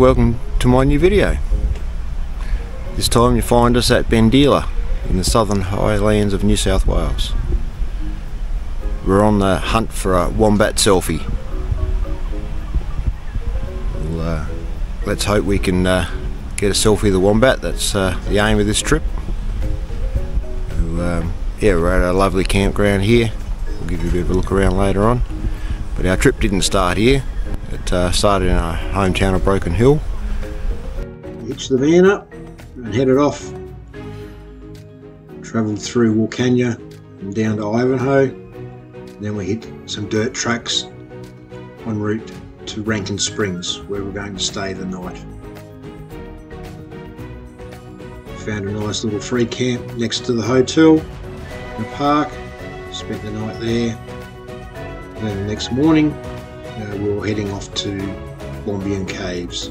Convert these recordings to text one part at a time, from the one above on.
welcome to my new video. This time you find us at Bendeela in the southern highlands of New South Wales. We're on the hunt for a wombat selfie. Uh, let's hope we can uh, get a selfie of the wombat, that's uh, the aim of this trip. Um, yeah, we're at a lovely campground here. We'll give you a bit of a look around later on. But our trip didn't start here. Uh, started in our hometown of Broken Hill. Hitched the van up and headed off. Travelled through Wilcannia and down to Ivanhoe. Then we hit some dirt tracks en route to Rankin Springs where we're going to stay the night. Found a nice little free camp next to the hotel in the park. Spent the night there. Then the next morning we were heading off to Wombeyan Caves.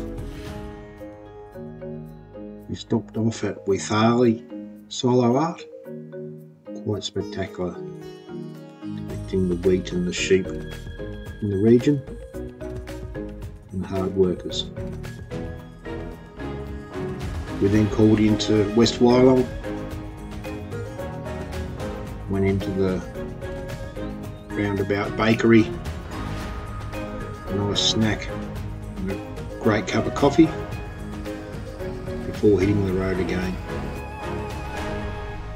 We stopped off at Weethalle Silo Art. Quite spectacular, depicting the wheat and the sheep in the region and hard workers. We then called into West Wyalong, went into the roundabout bakery a nice snack and a great cup of coffee before hitting the road again.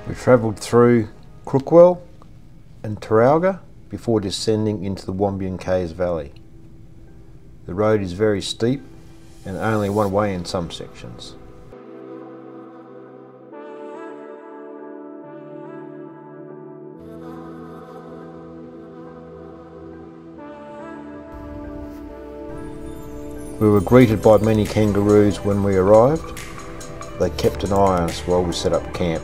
We travelled through Crookwell and Taralga before descending into the Wombeyan Caves Valley. The road is very steep and only one way in some sections. We were greeted by many kangaroos when we arrived. They kept an eye on us while we set up camp.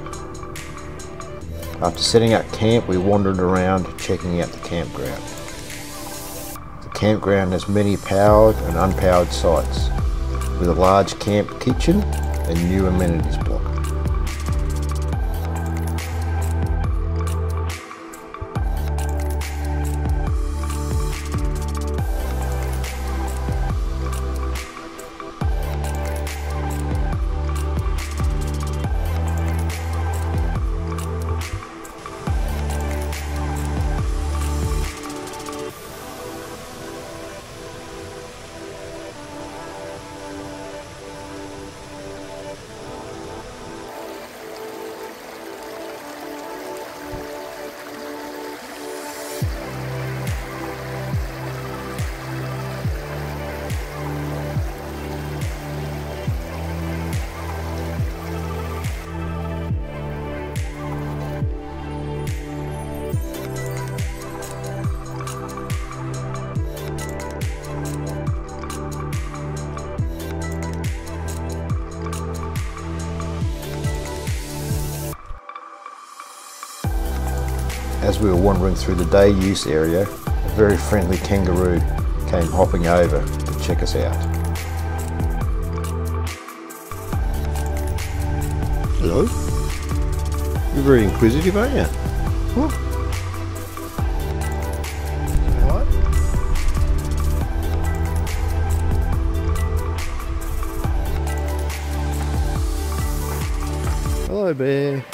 After setting up camp, we wandered around checking out the campground. The campground has many powered and unpowered sites, with a large camp kitchen and new amenities block. As we were wandering through the day use area, a very friendly kangaroo came hopping over to check us out. Hello? You're very inquisitive, aren't you? Hello? Hello, bear.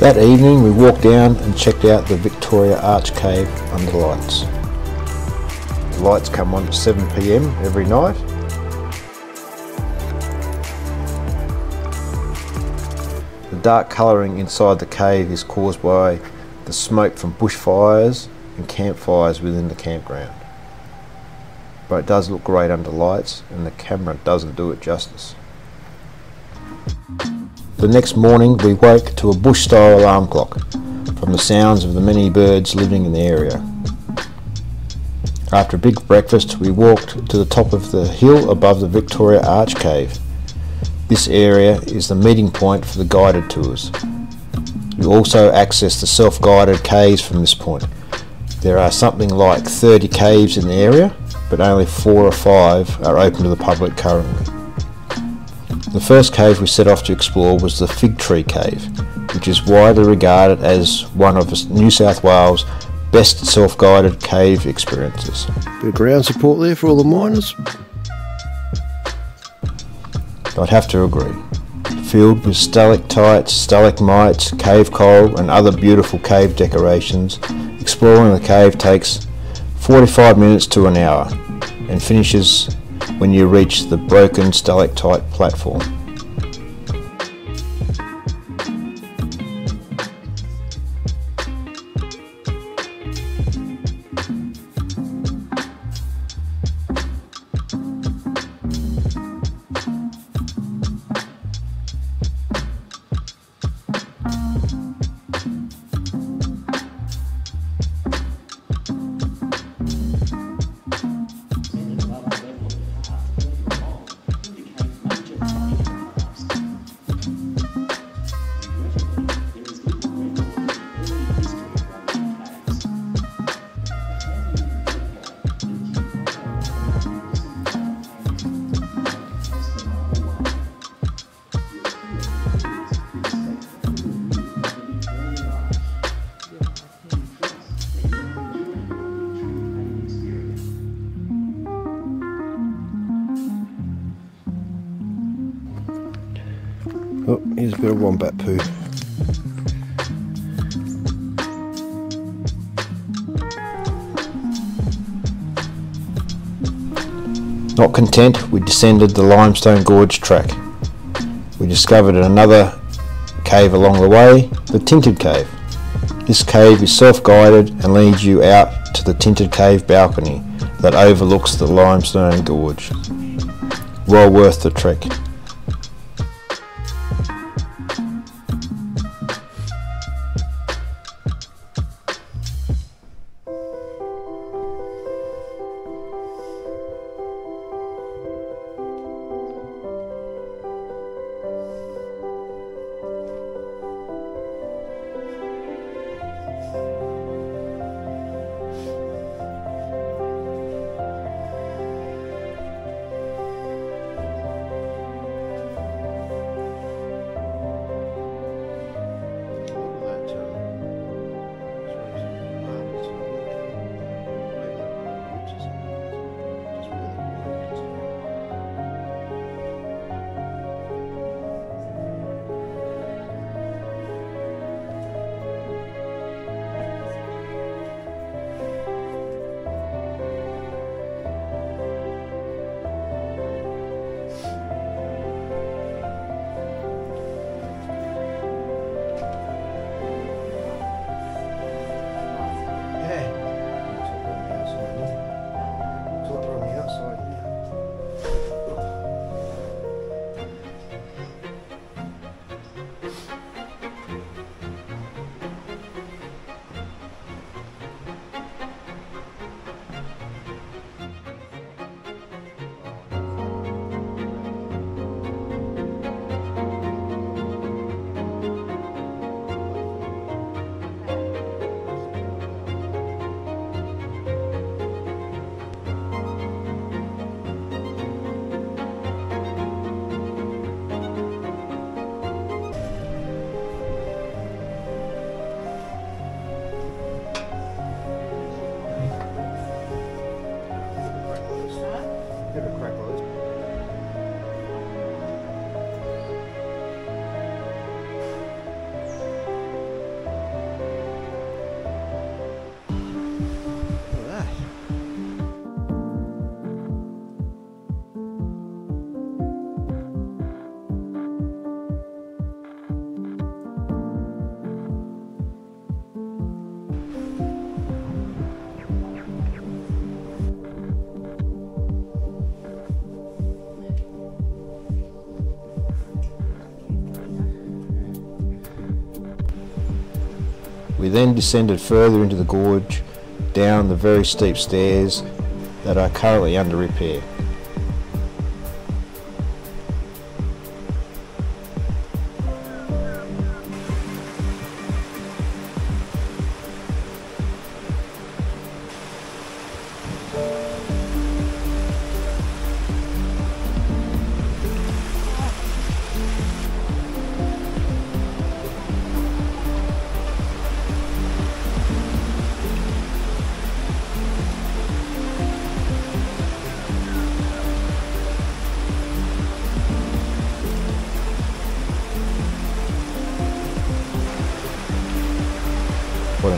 That evening we walked down and checked out the Victoria Arch Cave under lights. The lights come on at 7pm every night. The dark colouring inside the cave is caused by the smoke from bushfires and campfires within the campground. But it does look great under lights and the camera doesn't do it justice. The next morning we woke to a bush style alarm clock from the sounds of the many birds living in the area. After a big breakfast we walked to the top of the hill above the Victoria Arch Cave. This area is the meeting point for the guided tours. You also access the self-guided caves from this point. There are something like 30 caves in the area, but only four or five are open to the public currently. The first cave we set off to explore was the Fig Tree Cave, which is widely regarded as one of New South Wales' best self-guided cave experiences. Bit of ground support there for all the miners. I'd have to agree. Filled with stalactites, stalagmites, cave coral and other beautiful cave decorations, exploring the cave takes 45 minutes to an hour and finishes when you reach the broken stalactite platform. Here's a bit of wombat poo. Not content, we descended the limestone gorge track. We discovered another cave along the way, the Tinted Cave. This cave is self-guided and leads you out to the Tinted Cave balcony that overlooks the limestone gorge. Well worth the trek. Then descended further into the gorge, down the very steep stairs that are currently under repair.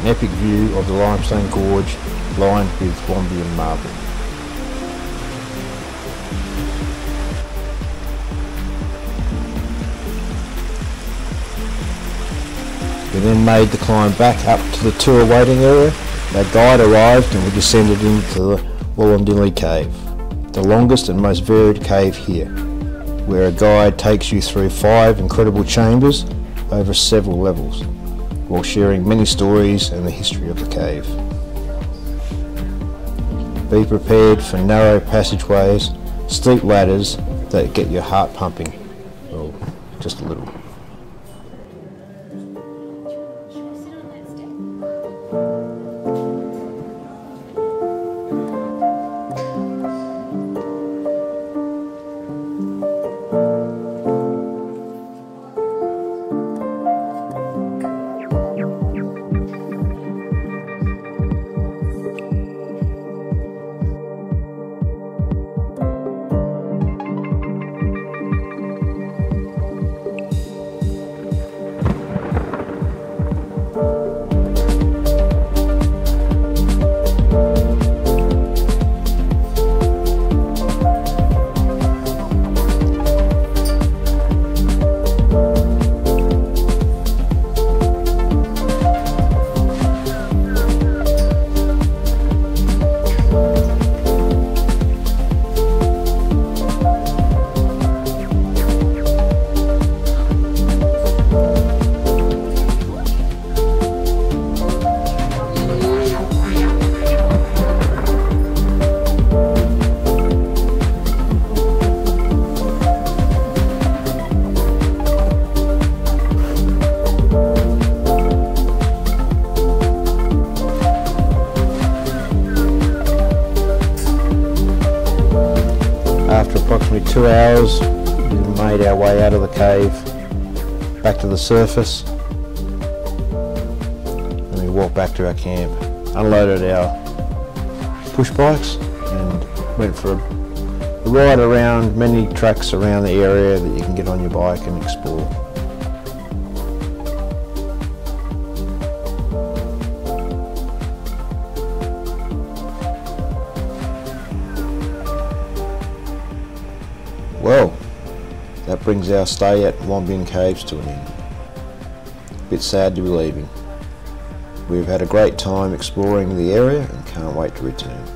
An epic view of the limestone gorge lined with Wombeyan marble. We then made the climb back up to the tour waiting area. Our guide arrived and we descended into the Wollondilly Cave, the longest and most varied cave here, where a guide takes you through five incredible chambers over several levels, while sharing many stories and the history of the cave. Be prepared for narrow passageways, steep ladders that get your heart pumping, well, just a little. To the surface, and we walked back to our camp, unloaded our push bikes, and went for a, a ride around many tracks around the area that you can get on your bike and explore. Brings our stay at Wombeyan Caves to an end. Bit sad to be leaving. We've had a great time exploring the area and can't wait to return.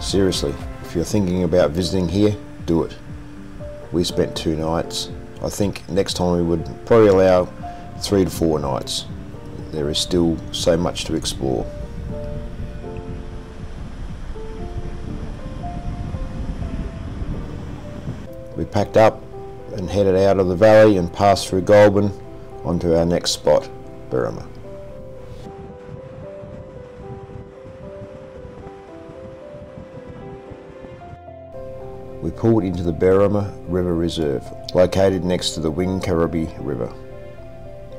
Seriously, if you're thinking about visiting here, do it. We spent two nights. I think next time we would probably allow three to four nights. There is still so much to explore. We packed up and headed out of the valley and passed through Goulburn onto our next spot, Berrima. We pulled into the Berrima River Reserve, located next to the Wingecarribee River.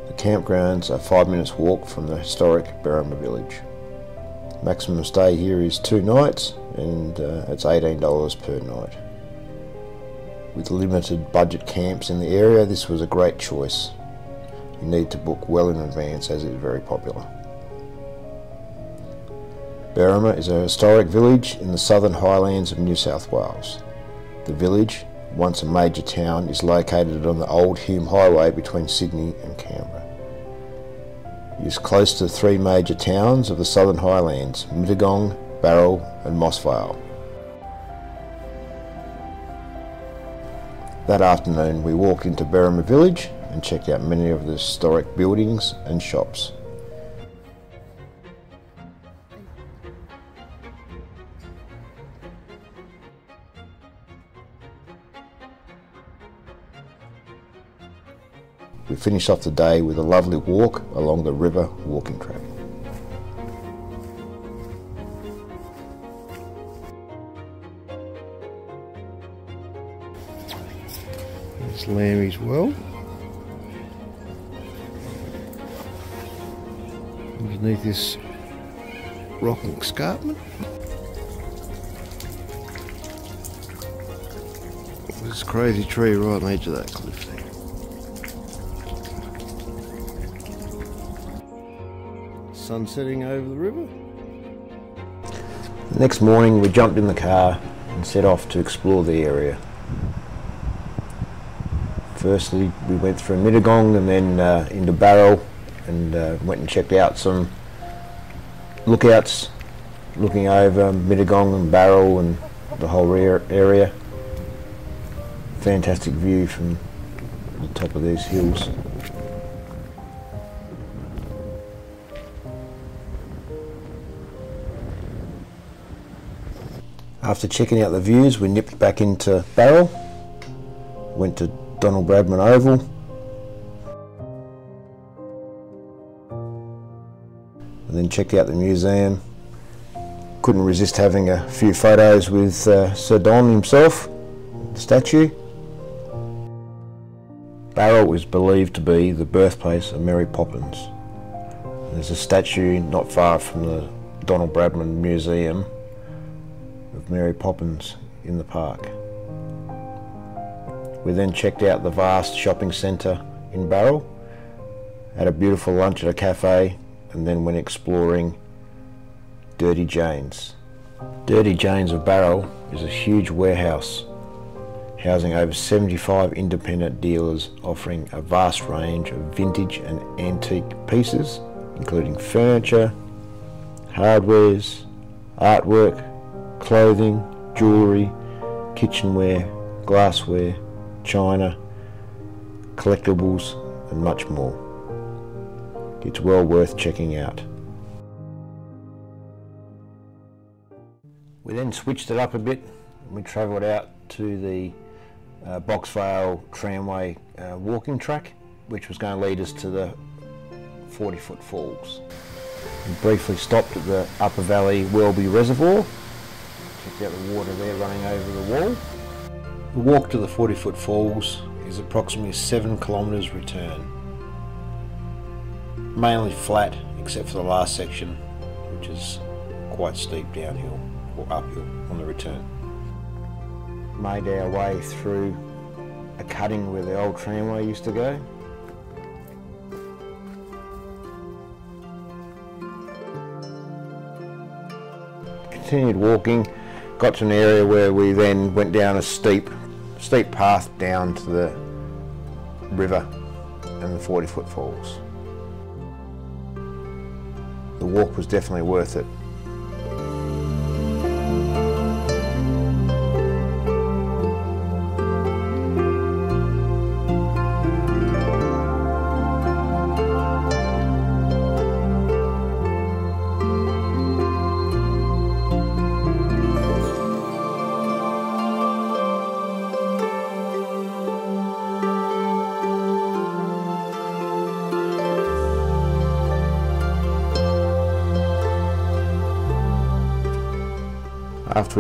The campgrounds are five minutes walk from the historic Berrima village. Maximum stay here is two nights and uh, it's $18 per night. With limited budget camps in the area, this was a great choice. You need to book well in advance as it is very popular. Berrima is a historic village in the southern highlands of New South Wales. The village, once a major town, is located on the old Hume Highway between Sydney and Canberra. It is close to three major towns of the southern highlands, Mittagong, Bowral and Moss That afternoon we walked into Berrima village and checked out many of the historic buildings and shops. We finished off the day with a lovely walk along the river walking track. There's Lambie's well. Underneath this rock escarpment. This crazy tree right on the edge of that cliff there. sun setting over the river. The next morning we jumped in the car and set off to explore the area. Firstly we went through Mittagong and then uh, into Bowral and uh, went and checked out some lookouts looking over Mittagong and Bowral and the whole area. Fantastic view from the top of these hills. After checking out the views, we nipped back into Bowral, went to Donald Bradman Oval, and then checked out the museum. Couldn't resist having a few photos with uh, Sir Don himself, the statue. Bowral is believed to be the birthplace of Mary Poppins. There's a statue not far from the Donald Bradman Museum of Mary Poppins in the park. We then checked out the vast shopping centre in Bowral, had a beautiful lunch at a cafe, and then went exploring Dirty Jane's. Dirty Jane's of Bowral is a huge warehouse housing over 75 independent dealers offering a vast range of vintage and antique pieces, including furniture, hardwares, artwork, clothing, jewellery, kitchenware, glassware, china, collectibles and much more. It's well worth checking out. We then switched it up a bit we travelled out to the uh, Boxvale tramway uh, walking track which was going to lead us to the 40 foot falls. We briefly stopped at the Upper Valley Welby Reservoir Check out the water there running over the wall. The walk to the 40 foot falls is approximately 7 kilometres return. Mainly flat except for the last section which is quite steep downhill or uphill on the return. Made our way through a cutting where the old tramway used to go. Continued walking got to an area where we then went down a steep, steep path down to the river and the 40 foot falls. The walk was definitely worth it.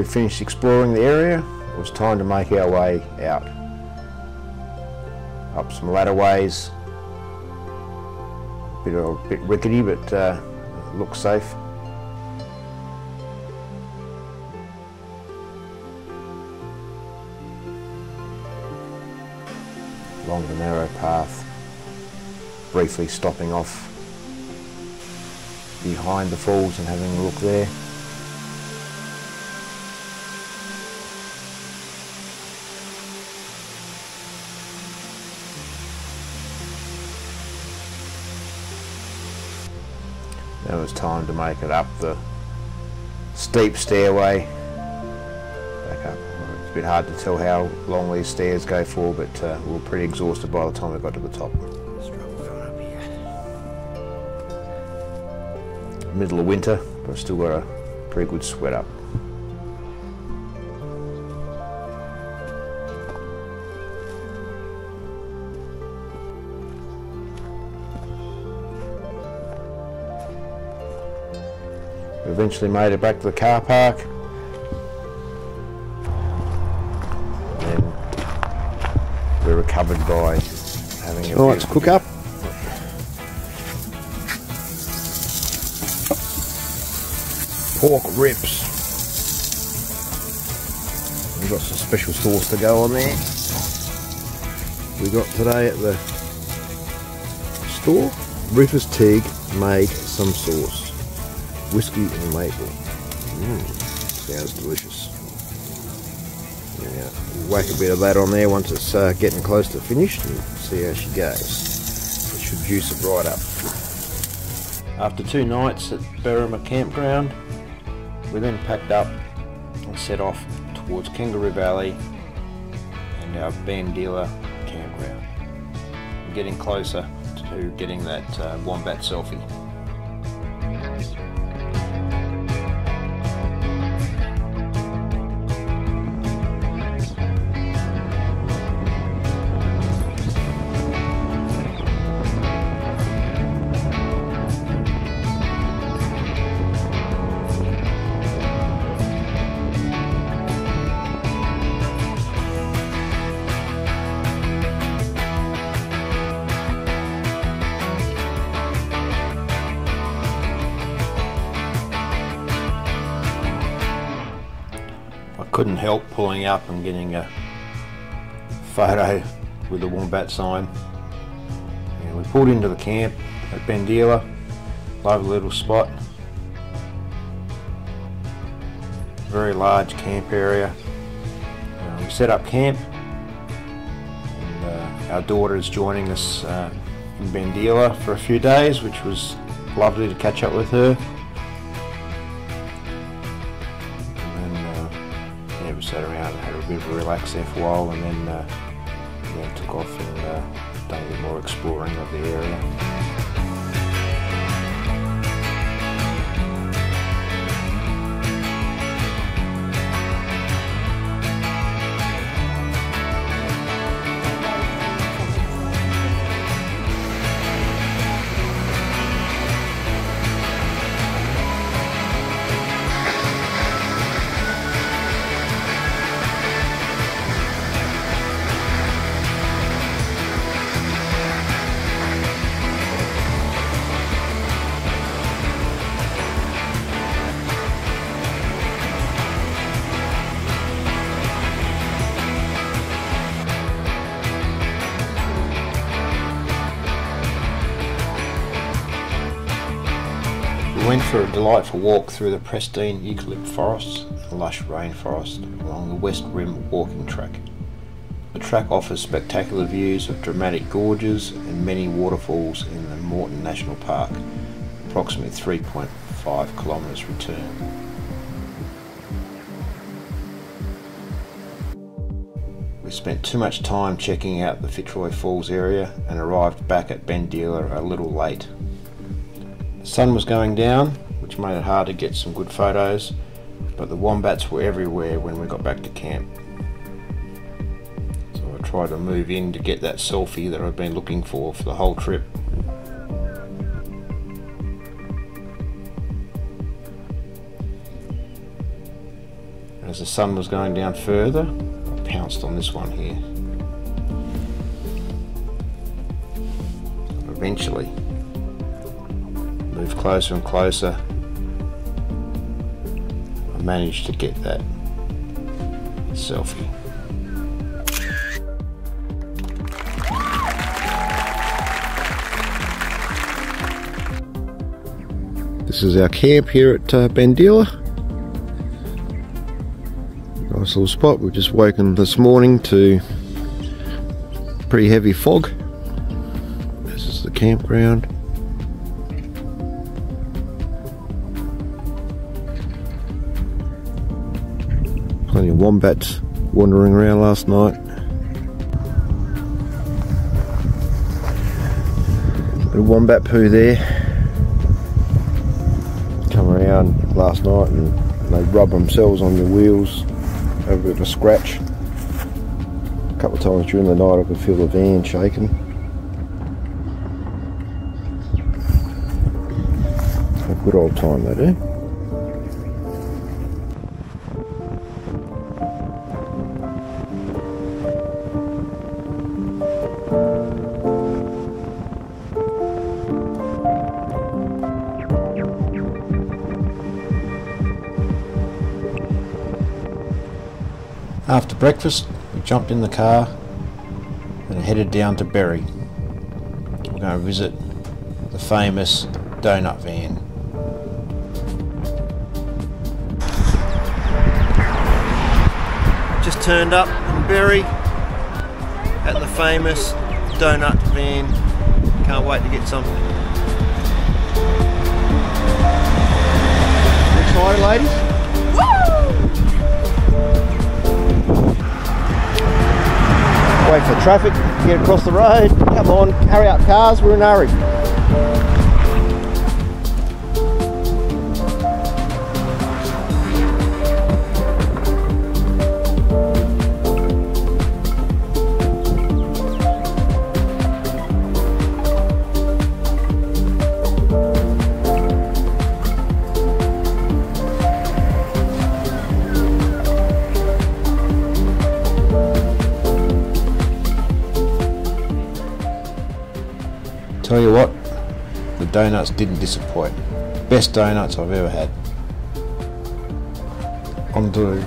We finished exploring the area, it was time to make our way out. Up some ladderways, a bit, a bit rickety but uh, looks safe. Along the narrow path, briefly stopping off behind the falls and having a look there. It was time to make it up the steep stairway back up. It's a bit hard to tell how long these stairs go for, but uh, we were pretty exhausted by the time we got to the top. Middle of winter, but I've still got a pretty good sweat up. Eventually made it back to the car park. And then we recovered by having a All right, cook up. Pork ribs. We've got some special sauce to go on there. We got today at the store. Rufus Teague made some sauce. Whiskey and maple. Mmm, sounds delicious. Yeah, whack a bit of that on there once it's uh, getting close to finished and see how she goes. It should juice it right up. After two nights at Berrima Campground, we then packed up and set off towards Kangaroo Valley and our Bendeela campground. We're getting closer to getting that uh, wombat selfie. Help pulling up and getting a photo with the wombat sign. And we pulled into the camp at Bendeela, lovely little spot. Very large camp area. Uh, we set up camp and uh, our daughter is joining us uh, in Bendeela for a few days which was lovely to catch up with her. A while and then, uh, took off and uh, done a bit more exploring of the area. For a delightful walk through the pristine eucalypt forests and lush rainforest along the West Rim walking track. The track offers spectacular views of dramatic gorges and many waterfalls in the Morton National Park, approximately 3.5 kilometres return. We spent too much time checking out the Fitzroy Falls area and arrived back at Bendeela a little late. The sun was going down, which made it hard to get some good photos, but the wombats were everywhere when we got back to camp. So I tried to move in to get that selfie that I've been looking for for the whole trip. As the sun was going down further, I pounced on this one here. Eventually, Move closer and closer. I managed to get that selfie. This is our camp here at uh, Bendeela. Nice little spot. We've just woken this morning to pretty heavy fog. This is the campground. Wombats wandering around last night. Of wombat poo there. Come around last night and they rub themselves on the wheels, have a bit of a scratch. A couple of times during the night I could feel the van shaking. A good old time they eh? do. Breakfast, we jumped in the car and headed down to Berry. We're going to visit the famous donut van. Just turned up in Berry at the famous donut van. Can't wait to get some. Excited, ladies? Wait for traffic, get across the road. Come on, hurry up cars, we're in a hurry. Tell you what, the donuts didn't disappoint. Best donuts I've ever had. On the,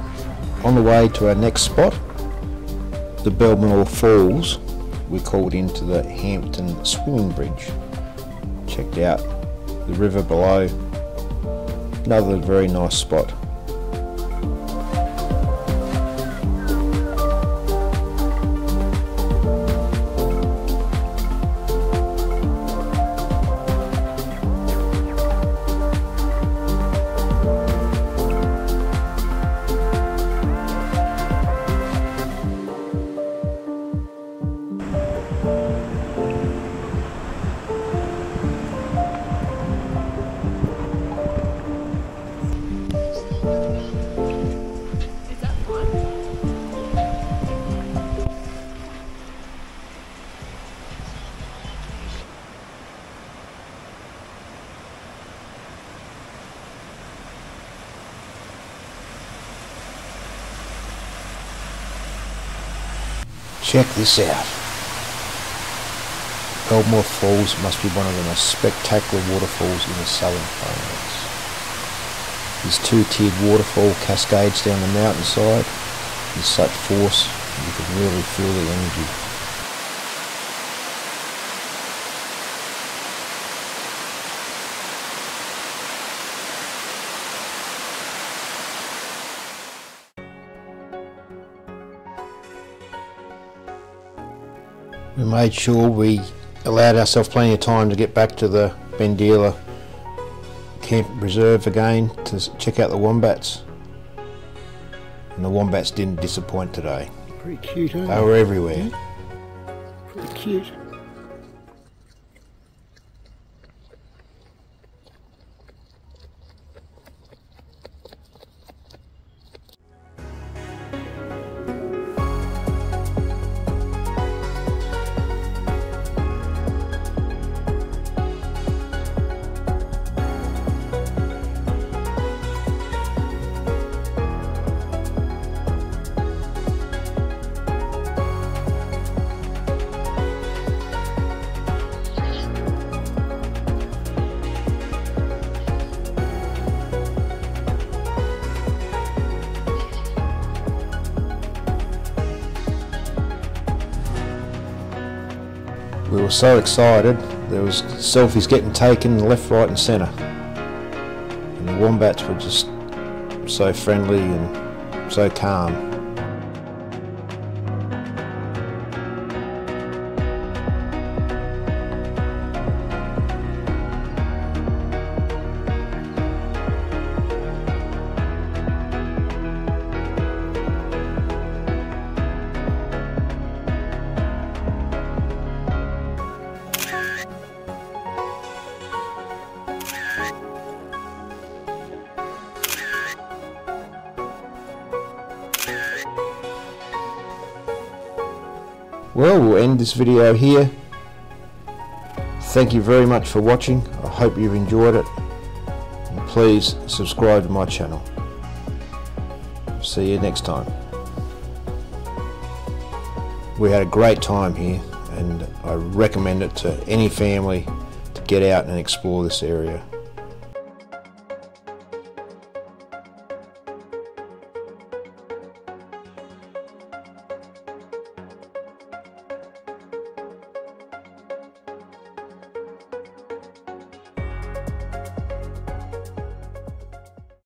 on the way to our next spot, the Belmore Falls, we called into the Hampden Swimming Bridge. Checked out the river below. Another very nice spot. This out. Falls must be one of the most spectacular waterfalls in the southern Highlands. This two-tiered waterfall cascades down the mountainside with such force you can really feel the energy. We made sure we allowed ourselves plenty of time to get back to the Bendeela Camp Reserve again to check out the wombats. And the wombats didn't disappoint today. Pretty cute, aren't They were everywhere. Hmm? Pretty cute. We were so excited. There was selfies getting taken left, right, and centre. And the wombats were just so friendly and so calm. Well, we'll end this video here. Thank you very much for watching. I hope you've enjoyed it. And please subscribe to my channel. See you next time. We had a great time here and I recommend it to any family to get out and explore this area.